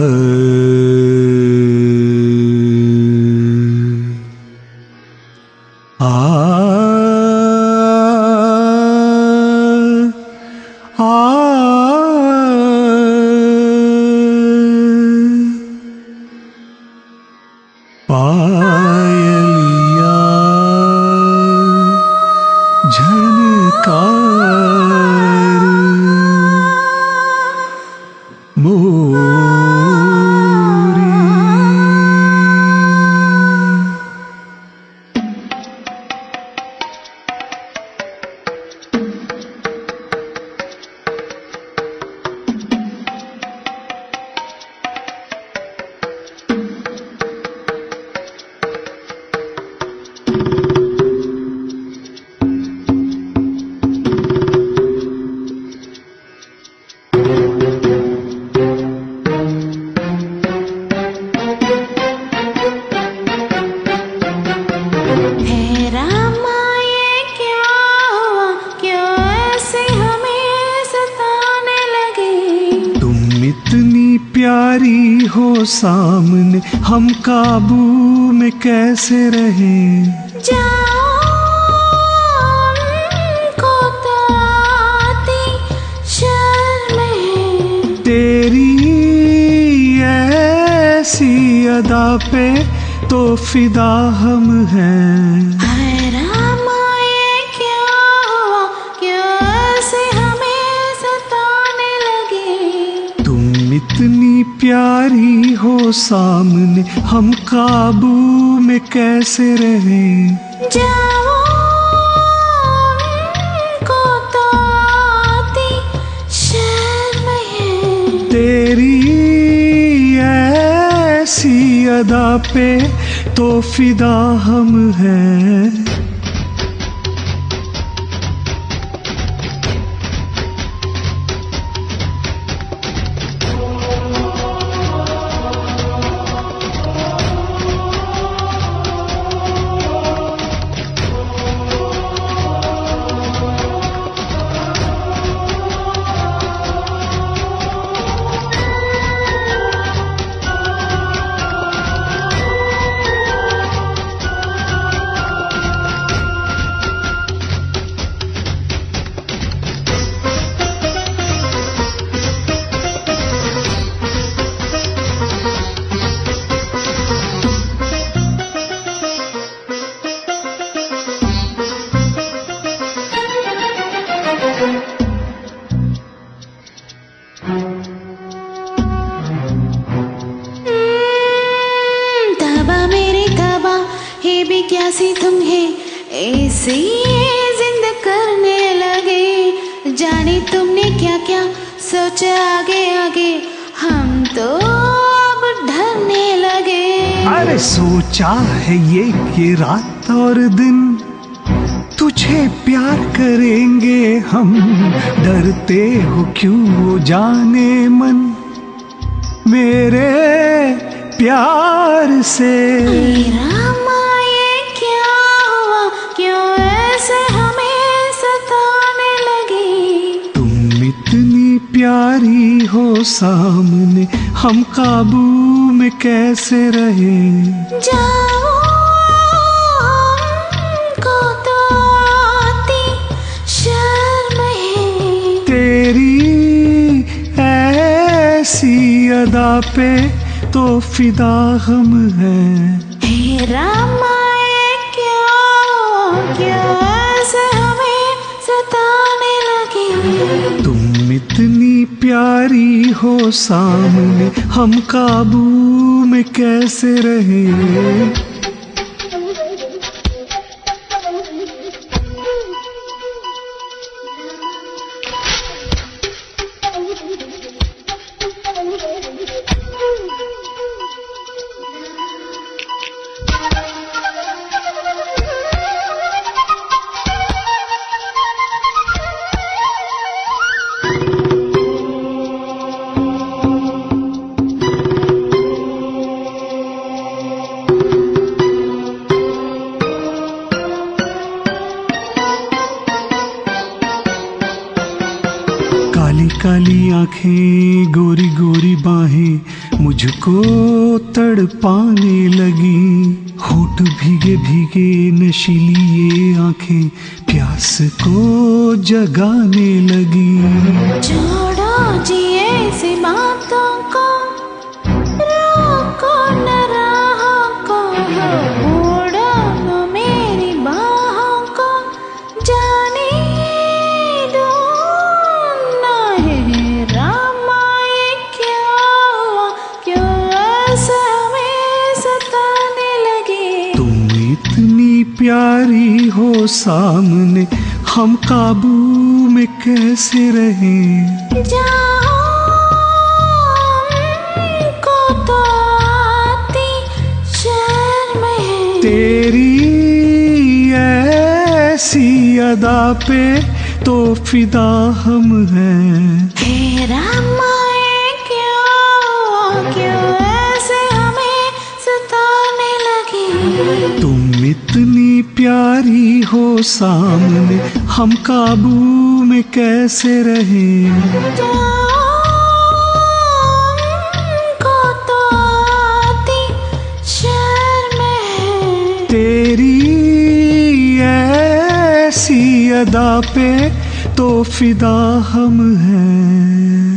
love. हो सामने, हम काबू में कैसे रहे? तेरी ऐसी अदा पे तो फिदा हम हैं। इतनी प्यारी हो सामने हम काबू में कैसे रहे? जाओ तो तेरी ऐसी अदा पे तो फिदा हम हैं। क्या सी तुम है ऐसे जिंद करने लगे। जाने तुमने क्या क्या सोचा आगे आगे। हम तो अब डरने लगे। अरे सोचा है ये कि रात और दिन तुझे प्यार करेंगे हम। डरते हो क्यों वो जाने मन मेरे प्यार से? हुआ क्यों ऐसे हमें सताने लगे? तुम इतनी प्यारी हो सामने हम काबू में कैसे रहे? जाओ को तो आती शर्म है। तेरी ऐसी अदा पे तो फिदा हम हे। इतनी प्यारी हो सामने हम काबू में कैसे रहे? काली काली आँखें, गोरी गोरी बाहें मुझको तड़पाने लगी। होठ भीगे भीगे नशीली ये आँखें प्यास को जगाने लगी। छोड़ो जी ऐसी बातों को प्यारी हो सामने हम काबू में कैसे रहें? तो तेरी ऐसी अदा पे तो फिदा हम हैं। तेरा क्यों क्यों ऐसे हमें सताने लगी? तुम इतनी प्यारी हो सामने हम काबू में कैसे रहें? अदा पे तो फिदा हम हैं।